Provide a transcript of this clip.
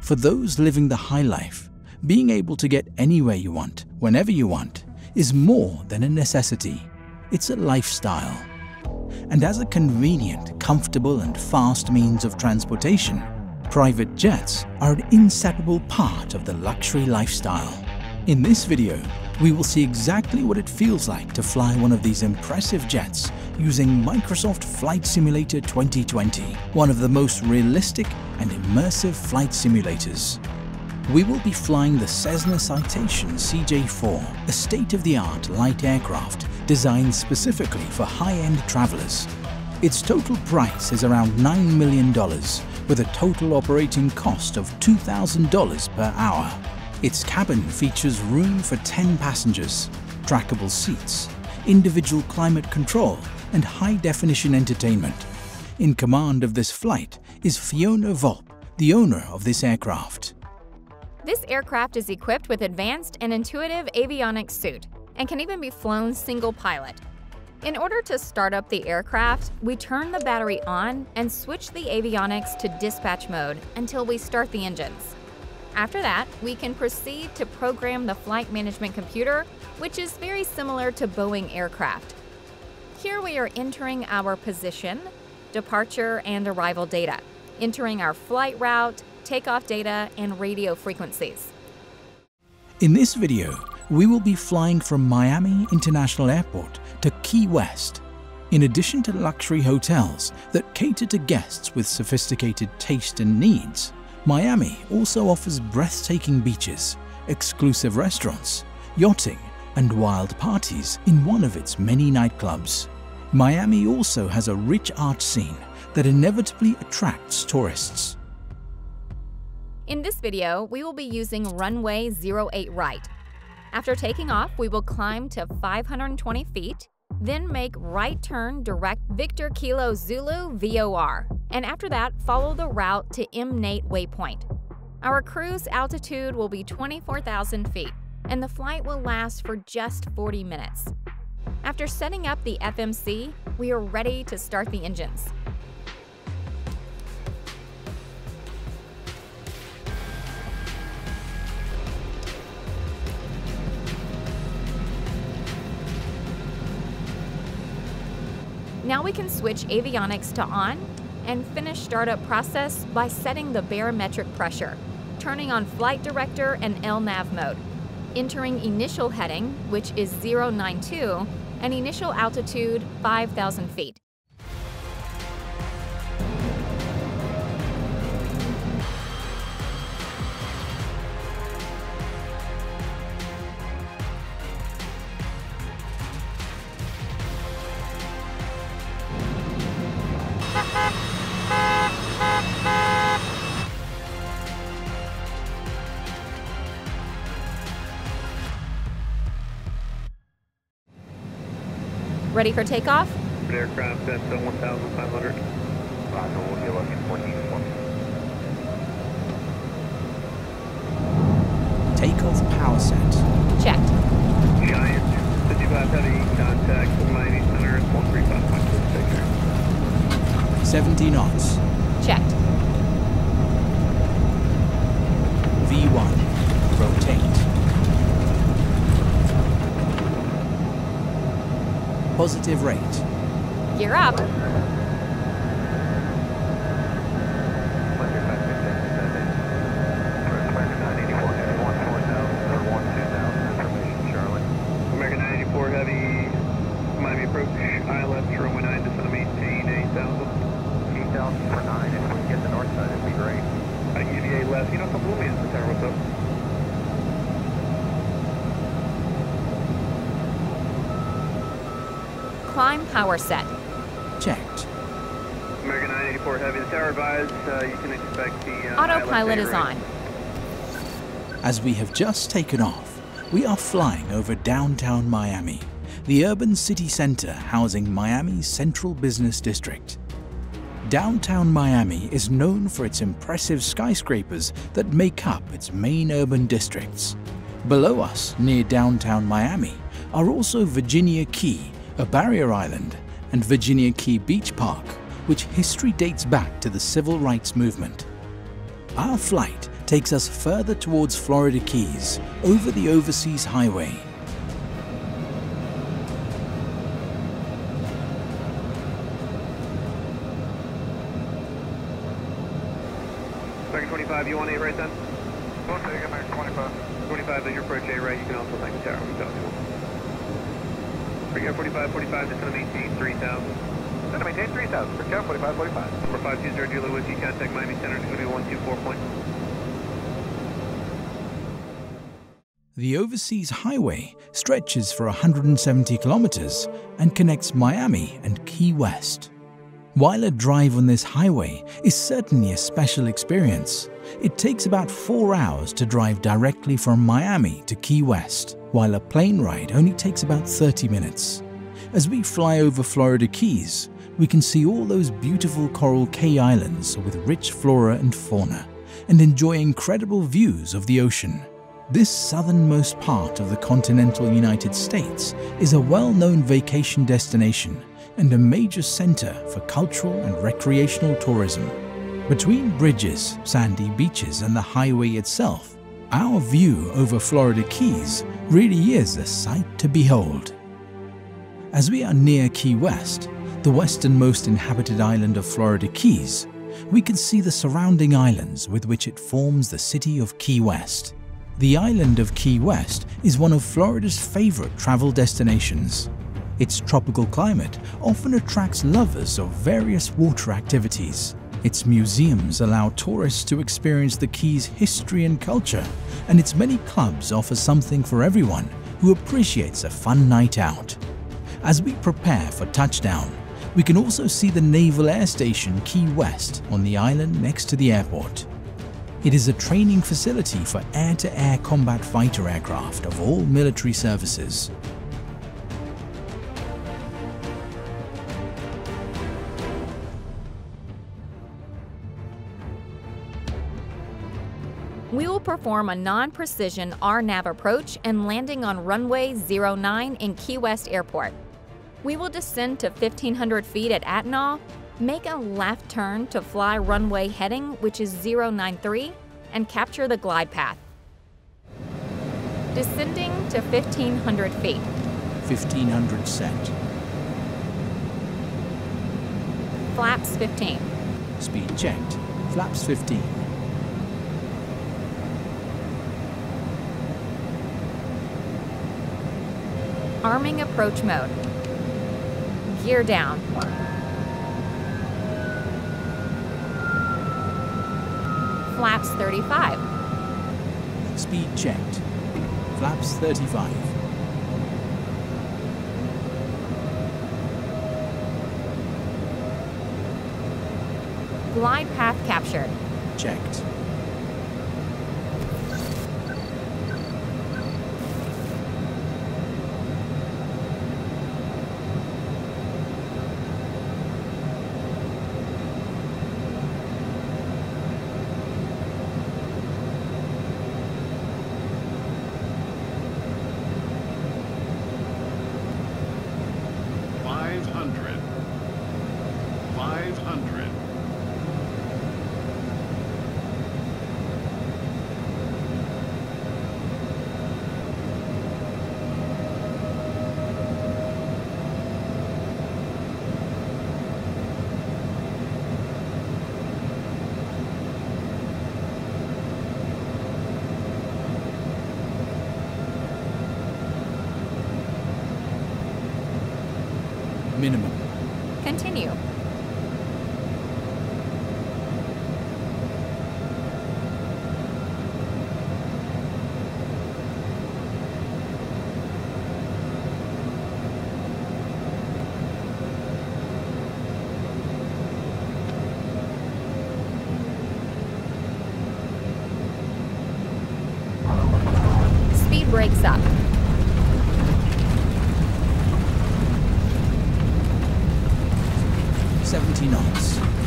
For those living the high life, being able to get anywhere you want, whenever you want, is more than a necessity. It's a lifestyle. And as a convenient, comfortable and fast means of transportation, private jets are an inseparable part of the luxury lifestyle. In this video, we will see exactly what it feels like to fly one of these impressive jets using Microsoft Flight Simulator 2020, one of the most realistic and immersive flight simulators. We will be flying the Cessna Citation CJ4, a state-of-the-art light aircraft designed specifically for high-end travelers. Its total price is around $9 million, with a total operating cost of $2,000 per hour. Its cabin features room for 10 passengers, trackable seats, individual climate control, and high-definition entertainment. In command of this flight is Fiona Volpe, the owner of this aircraft. This aircraft is equipped with advanced and intuitive avionics suite and can even be flown single pilot. In order to start up the aircraft, we turn the battery on and switch the avionics to dispatch mode until we start the engines. After that, we can proceed to program the flight management computer, which is very similar to Boeing aircraft. Here we are entering our position, departure, and arrival data, entering our flight route, takeoff data, and radio frequencies. In this video, we will be flying from Miami International Airport to Key West. In addition to luxury hotels that cater to guests with sophisticated taste and needs, Miami also offers breathtaking beaches, exclusive restaurants, yachting, and wild parties in one of its many nightclubs. Miami also has a rich art scene that inevitably attracts tourists. In this video, we will be using runway 08 right. After taking off, we will climb to 520 feet, then make right turn direct Victor Kilo Zulu VOR, and after that, follow the route to M8 waypoint. Our cruise altitude will be 24,000 feet, and the flight will last for just 40 minutes. After setting up the FMC, we are ready to start the engines. Now we can switch avionics to on and finish startup process by setting the barometric pressure, turning on flight director and LNAV mode, entering initial heading, which is 092, and initial altitude 5,000 feet. Ready for takeoff? Aircraft at uh, 1,500. Roger, we'll be looking for. Takeoff power set. Checked. Giant, 55 heavy, contact Miami Center at 135 70 knots. Checked. Positive rate. Gear up. American 94 heavy, Miami approach, ILS, runway 9, to maintain 8,000. for 9, if we get the north side, it'd be great. I can give you 8 less. You know, some blue man's the tower, what's up? Climb power set. Checked. American 984 heavy, the tower advised, uh, you can expect the uh, Autopilot is on. As we have just taken off, we are flying over downtown Miami, the urban city center housing Miami's central business district. Downtown Miami is known for its impressive skyscrapers that make up its main urban districts. Below us, near downtown Miami, are also Virginia Key, a barrier island, and Virginia Key Beach Park, which history dates back to the civil rights movement. Our flight takes us further towards Florida Keys over the Overseas Highway. American 25, you want 8 right then? We'll take American 25. 25, as you approach A right, you can also thank the tower. We tell. Forget 45, 45, descend to maintain 3000. Then maintain 3000. For 45, 45. Number 520 Julia Whiskey, contact Miami Center, it's going to be 124 point. The Overseas Highway stretches for 170 kilometers and connects Miami and Key West. While a drive on this highway is certainly a special experience, it takes about four hours to drive directly from Miami to Key West, while a plane ride only takes about 30 minutes. As we fly over Florida Keys, we can see all those beautiful Coral Cay Islands with rich flora and fauna, and enjoy incredible views of the ocean. This southernmost part of the continental United States is a well-known vacation destination and a major center for cultural and recreational tourism. Between bridges, sandy beaches and the highway itself, our view over Florida Keys really is a sight to behold. As we are near Key West, the westernmost inhabited island of Florida Keys, we can see the surrounding islands with which it forms the city of Key West. The island of Key West is one of Florida's favorite travel destinations. Its tropical climate often attracts lovers of various water activities. Its museums allow tourists to experience the Keys' history and culture, and its many clubs offer something for everyone who appreciates a fun night out. As we prepare for touchdown, we can also see the Naval Air Station Key West on the island next to the airport. It is a training facility for air-to-air -air combat fighter aircraft of all military services. Perform a non-precision RNAV approach and landing on runway 09 in Key West Airport. We will descend to 1,500 feet at Atinal Make a left turn to fly runway heading, which is 093, and capture the glide path. Descending to 1500 feet. 1500 set. Flaps 15. Speed checked. Flaps 15. Arming approach mode. Gear down. flaps 35. Speed checked. Flaps 35. Glide path captured. Checked. Continue. Speed brakes up. 70 knots.